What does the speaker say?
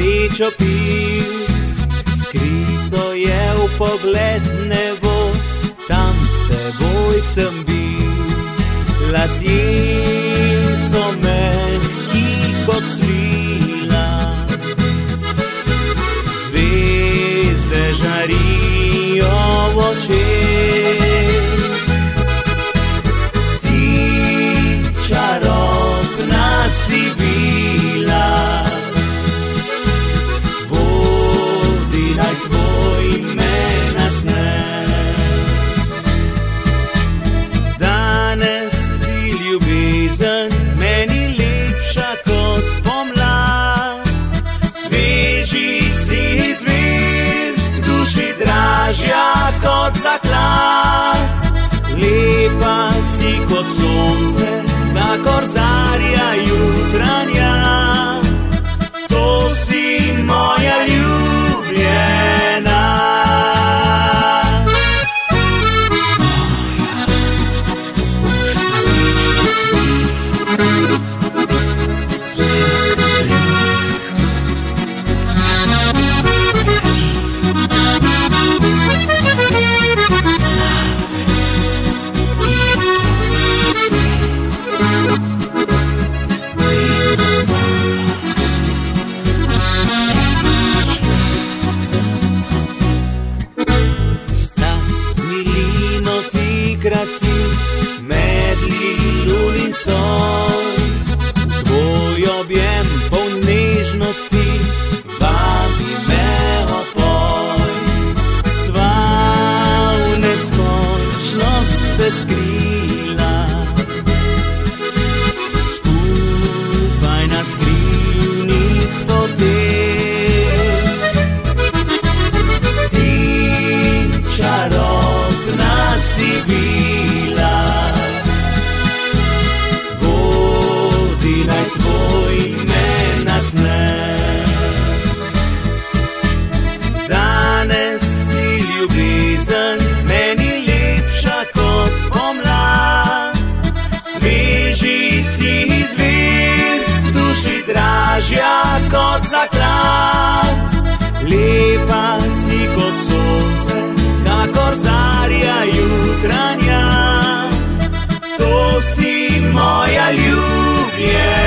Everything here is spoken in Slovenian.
srečo pil. Skrito je v pogled nebo, tam s teboj sem bil. Lasje so mehki kot svila, dražja kot zaklad. Lepa gracia. Ljubezen meni lepša kot pomlad, sveži si izvir, duši dražja kot zaklad. Lepa si kot sonce, kakor zarja jutranja. To si moja ljubljena.